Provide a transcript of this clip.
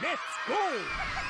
Let's go!